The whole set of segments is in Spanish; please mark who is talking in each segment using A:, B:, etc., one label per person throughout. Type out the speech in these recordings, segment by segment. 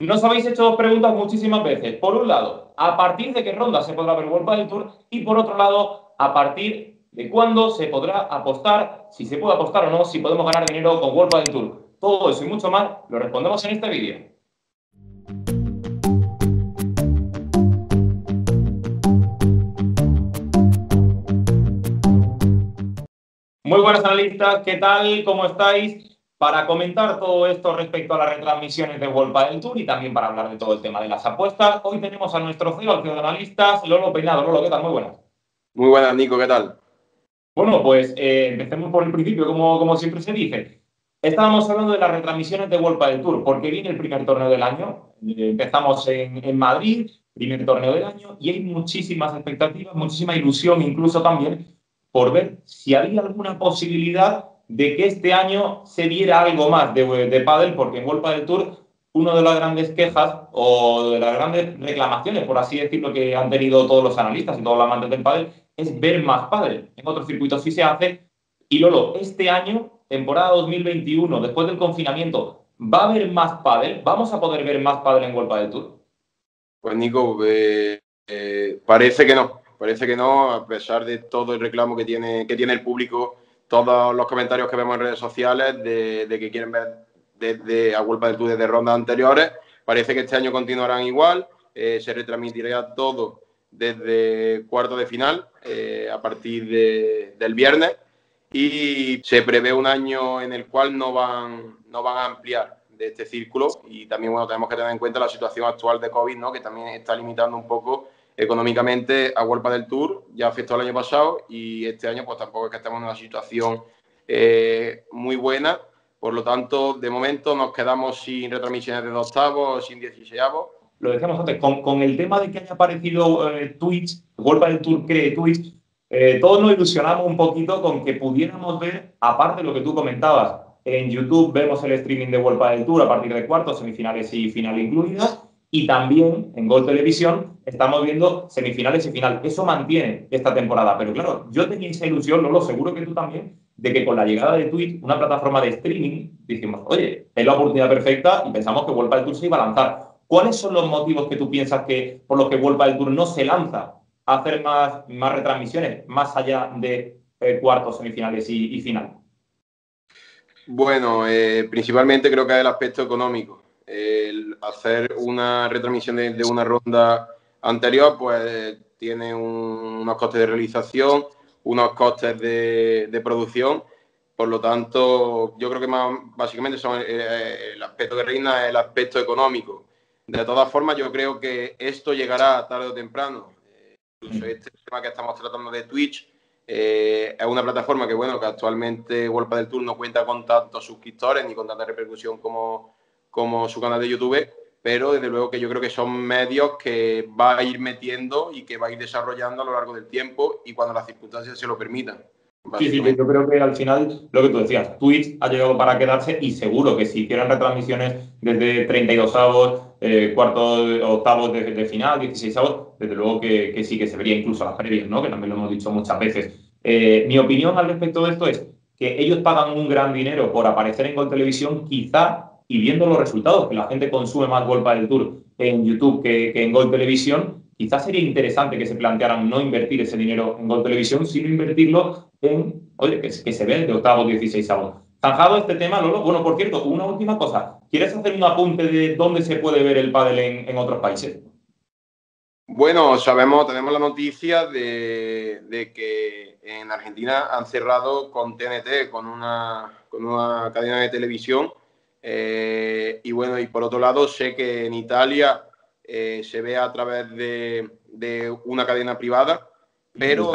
A: Nos habéis hecho dos preguntas muchísimas veces. Por un lado, ¿a partir de qué ronda se podrá ver World del Tour? Y por otro lado, ¿a partir de cuándo se podrá apostar? Si se puede apostar o no, si podemos ganar dinero con World del Tour. Todo eso y mucho más lo respondemos en este vídeo. Muy buenas analistas, ¿qué tal? ¿Cómo estáis? Para comentar todo esto respecto a las retransmisiones de World del Tour y también para hablar de todo el tema de las apuestas, hoy tenemos a nuestro CEO, al de analistas, Lolo Peinado. Lolo, ¿qué tal? Muy buenas.
B: Muy buenas, Nico, ¿qué tal?
A: Bueno, pues eh, empecemos por el principio, como, como siempre se dice. Estábamos hablando de las retransmisiones de World del Tour, porque viene el primer torneo del año. Eh, empezamos en, en Madrid, primer torneo del año, y hay muchísimas expectativas, muchísima ilusión incluso también por ver si había alguna posibilidad de que este año se diera algo más de, de pádel, porque en World del Tour una de las grandes quejas o de las grandes reclamaciones, por así decirlo, que han tenido todos los analistas y todos los amantes del pádel es ver más pádel. En otros circuitos sí se hace. Y Lolo, este año, temporada 2021, después del confinamiento, ¿va a haber más pádel? ¿Vamos a poder ver más pádel en World del Tour?
B: Pues Nico, eh, eh, parece que no. Parece que no, a pesar de todo el reclamo que tiene, que tiene el público todos los comentarios que vemos en redes sociales de, que quieren ver desde a culpa del Tour desde rondas anteriores. Parece que este año continuarán igual. Eh, se retransmitirá todo desde cuarto de final eh, a partir del viernes y se prevé un año en el cual no van, no van a ampliar de este círculo y también bueno, tenemos que tener en cuenta la situación actual de COVID, ¿no? que también está limitando un poco económicamente a World del Tour, ya afectó el año pasado y este año pues tampoco es que estemos en una situación eh, muy buena. Por lo tanto, de momento nos quedamos sin retransmisiones de dos octavos, sin dieciséisavos.
A: Lo decíamos antes, con, el tema de que haya aparecido eh, Twitch, World del Tour cree Twitch, eh, todos nos ilusionamos un poquito con que pudiéramos ver, aparte de lo que tú comentabas, en YouTube vemos el streaming de World del Tour a partir de cuartos, semifinales y final incluidas, y también en Gol Televisión estamos viendo semifinales y final. Eso mantiene esta temporada. Pero claro, yo tenía esa ilusión, lo seguro que tú también, de que con la llegada de Twitch, una plataforma de streaming, dijimos, oye, es la oportunidad perfecta y pensamos que Vuelva del Tour se iba a lanzar. ¿Cuáles son los motivos que tú piensas que por los que Vuelva del Tour no se lanza a hacer más, más retransmisiones más allá de eh, cuartos, semifinales y, final?
B: Bueno, eh, principalmente creo que es el aspecto económico el hacer una retransmisión de, una ronda anterior, pues tiene unos costes de realización, unos costes de, producción. Por lo tanto, yo creo que más, básicamente son, eh, el aspecto que reina es el aspecto económico. De todas formas, yo creo que esto llegará tarde o temprano. incluso este tema que estamos tratando de Twitch eh, es una plataforma que, bueno, que actualmente World del Tour no cuenta con tantos suscriptores ni con tanta repercusión como, como su canal de YouTube, pero desde luego que yo creo que son medios que va a ir metiendo y que va a ir desarrollando a lo largo del tiempo y cuando las circunstancias se lo permitan.
A: Sí, sí, yo creo que al final, lo que tú decías, Twitch ha llegado para quedarse y seguro que si hicieran retransmisiones desde 32 avos, eh, cuartos, octavos de, final, 16 avos, desde luego que, sí, que se vería incluso las previas, ¿no? que también lo hemos dicho muchas veces. Eh, mi opinión al respecto de esto es que ellos pagan un gran dinero por aparecer en Gol Televisión, quizá y viendo los resultados, que la gente consume más Gol del Tour en YouTube que, en Gol Televisión, quizás sería interesante que se plantearan no invertir ese dinero en Gol Televisión, sino invertirlo en, oye, que, se ve de octavos, 16 avos. Zanjado este tema, Lolo. Bueno, por cierto, una última cosa. ¿Quieres hacer un apunte de dónde se puede ver el pádel en, otros países?
B: Bueno, sabemos, tenemos la noticia de, de, que en Argentina han cerrado con TNT, con una, con una cadena de televisión, eh, y bueno, y por otro lado, sé que en Italia eh, se ve a través de, una cadena privada, pero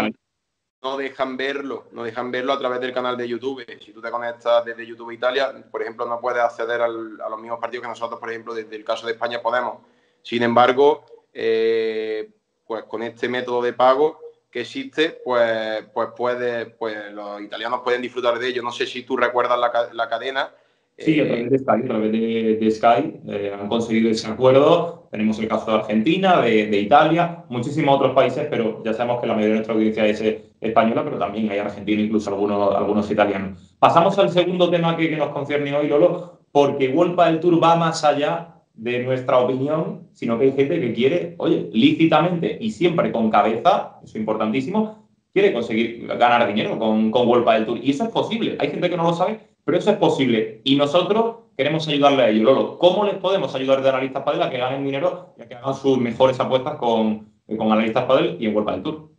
B: no dejan verlo, no dejan verlo a través del canal de YouTube. Si tú te conectas desde YouTube Italia, por ejemplo, no puedes acceder a los mismos partidos que nosotros, por ejemplo, desde el caso de España podemos. Sin embargo, eh, pues con este método de pago que existe, pues, pues, puede, pues los italianos pueden disfrutar de ello. No sé si tú recuerdas la, la cadena,
A: Sí, a través de Sky, a través de, Sky eh, han conseguido ese acuerdo. Tenemos el caso de Argentina, de, Italia, muchísimos otros países, pero ya sabemos que la mayoría de nuestra audiencia es eh, española, pero también hay argentinos, incluso algunos, algunos italianos. Pasamos al segundo tema que, nos concierne hoy, Lolo, porque World del Tour va más allá de nuestra opinión, sino que hay gente que quiere, oye, lícitamente y siempre con cabeza, eso es importantísimo, quiere conseguir ganar dinero con, con World del Tour. Y eso es posible. Hay gente que no lo sabe, pero eso es posible. Y nosotros queremos ayudarle a ellos. ¿cómo les podemos ayudar de analistas padel a que ganen dinero y a que hagan sus mejores apuestas con, con analistas padel y en World del Tour?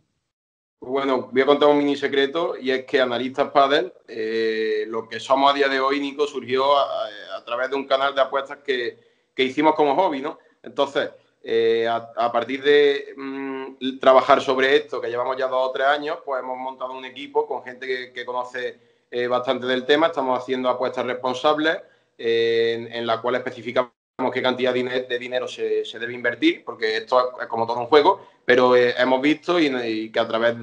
B: Bueno, voy a contar un mini secreto y es que Analistas Padel, eh, lo que somos a día de hoy, Nico, surgió a, través de un canal de apuestas que, hicimos como hobby, ¿no? Entonces, eh, a, partir de mm, trabajar sobre esto, que llevamos ya dos o tres años, pues hemos montado un equipo con gente que, conoce eh, bastante del tema, estamos haciendo apuestas responsables en la cual especificamos qué cantidad de dinero se, debe invertir, porque esto es como todo un juego, pero eh, hemos visto y, que a través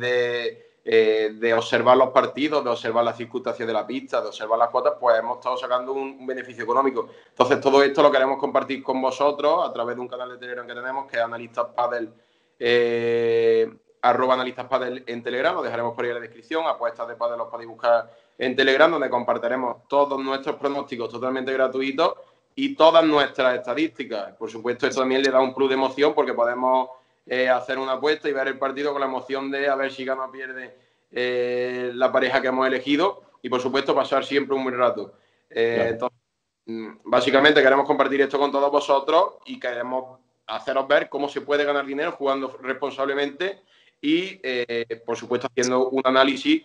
B: eh, de, observar los partidos, de observar las circunstancias de la pista, de observar las cuotas, pues hemos estado sacando un, beneficio económico. Entonces, todo esto lo queremos compartir con vosotros a través de un canal de Telegram que tenemos, que es Analistas Padel, eh, arroba Analistas Padel en Telegram, lo dejaremos por ahí en la descripción, apuestas de Padel los podéis buscar en Telegram, donde compartiremos todos nuestros pronósticos totalmente gratuitos y todas nuestras estadísticas. Por supuesto, esto también le da un plus de emoción porque podemos eh, hacer una apuesta y ver el partido con la emoción de a ver si gana o pierde eh, la pareja que hemos elegido y, por supuesto, pasar siempre un buen rato. Eh, entonces, mm, básicamente queremos compartir esto con todos vosotros y queremos haceros ver cómo se puede ganar dinero jugando responsablemente y, por supuesto, haciendo un análisis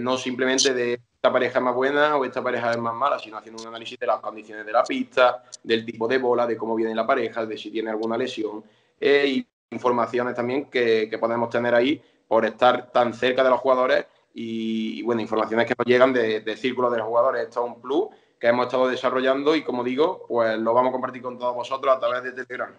B: no simplemente de esta pareja es más buena o esta pareja es más mala, sino haciendo un análisis de las condiciones de la pista, del tipo de bola, de cómo viene la pareja, de si tiene alguna lesión eh, informaciones también que, podemos tener ahí por estar tan cerca de los jugadores y, bueno, informaciones que nos llegan de, de círculos de los jugadores. Esto es un plus que hemos estado desarrollando y como digo, pues lo vamos a compartir con todos vosotros a través de Telegram.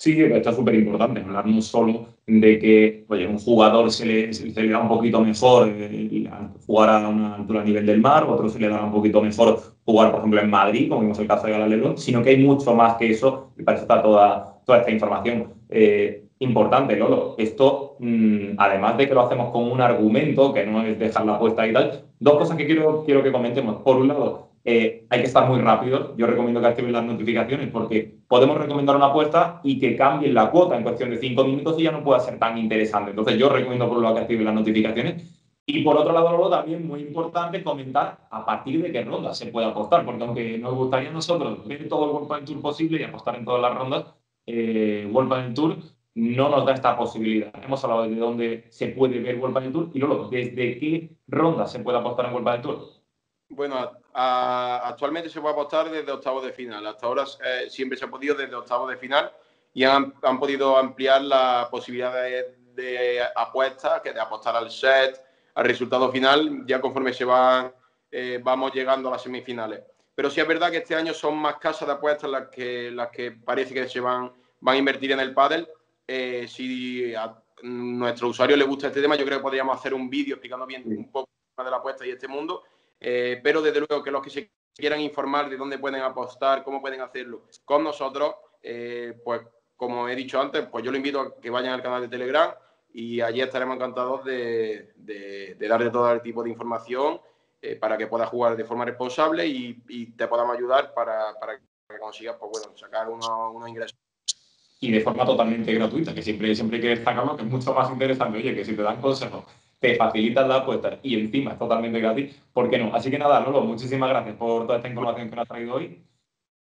A: Sí, esto es súper importante, hablar no solo de que oye, un jugador se le, se le da un poquito mejor eh, jugar a una altura a nivel del mar, otro se le da un poquito mejor jugar, por ejemplo, en Madrid, como vimos el caso de Galalelón, sino que hay mucho más que eso y para eso está toda, toda esta información. Eh, importante, Lolo. Esto, mm, además de que lo hacemos con un argumento, que no es dejar la apuesta y tal, dos cosas que quiero, quiero que comentemos. Por un lado, eh, hay que estar muy rápido. Yo recomiendo que activen las notificaciones porque podemos recomendar una apuesta y que cambien la cuota en cuestión de cinco minutos y ya no pueda ser tan interesante. Entonces yo recomiendo por lado que activen las notificaciones. Y por otro lado, también muy importante comentar a partir de qué ronda se puede apostar, porque aunque nos gustaría a nosotros ver todo el World Padel Tour posible y apostar en todas las rondas, eh, World Padel Tour no nos da esta posibilidad. Hemos hablado de dónde se puede ver World Padel Tour y luego desde qué ronda se puede apostar en World Padel Tour.
B: Bueno, actualmente se puede apostar desde octavos de final. Hasta ahora eh, siempre se ha podido desde octavos de final y han, podido ampliar la posibilidad de, apuestas, que de apostar al set, al resultado final, ya conforme se van, eh, vamos llegando a las semifinales. Pero sí es verdad que este año son más casas de apuestas las que, las que parece que se van, van a invertir en el pádel. Eh, si a nuestro usuario le gusta este tema, yo creo que podríamos hacer un vídeo explicando bien un poco de la apuesta y este mundo eh, pero desde luego que los que se quieran informar de dónde pueden apostar, cómo pueden hacerlo con nosotros, eh, pues como he dicho antes, pues yo lo invito a que vayan al canal de Telegram y allí estaremos encantados de, de, darle todo el tipo de información eh, para que puedas jugar de forma responsable y, te podamos ayudar para, para que consigas pues, bueno, sacar unos, ingresos.
A: Y de forma totalmente gratuita, que siempre, siempre hay que destacarlo, que es mucho más interesante, oye, que si te dan consejos te facilitas la apuesta y encima es totalmente gratis, ¿por qué no? Así que nada, Lolo, muchísimas gracias por toda esta información que nos has traído hoy.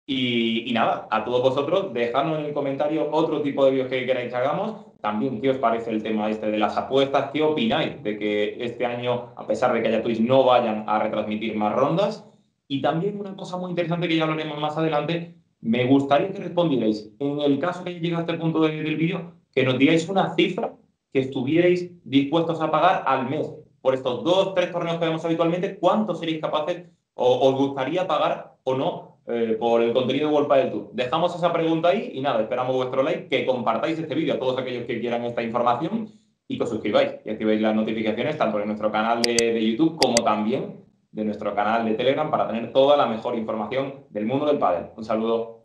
A: Y, nada, a todos vosotros, dejadnos en el comentario otro tipo de vídeos que queráis que hagamos. También, ¿qué os parece el tema este de las apuestas? ¿Qué opináis de que este año, a pesar de que haya Twitch, no vayan a retransmitir más rondas? Y también una cosa muy interesante que ya hablaremos más adelante, me gustaría que respondierais, en el caso que llegue a este punto del vídeo, que nos digáis una cifra que estuvierais dispuestos a pagar al mes por estos dos, tres torneos que vemos habitualmente, ¿cuánto seréis capaces o os gustaría pagar o no eh, por el contenido de World del Tour? Dejamos esa pregunta ahí y nada, esperamos vuestro like, que compartáis este vídeo a todos aquellos que quieran esta información y que os suscribáis y activéis las notificaciones tanto en nuestro canal de, de YouTube como también de nuestro canal de Telegram para tener toda la mejor información del mundo del pádel. Un saludo.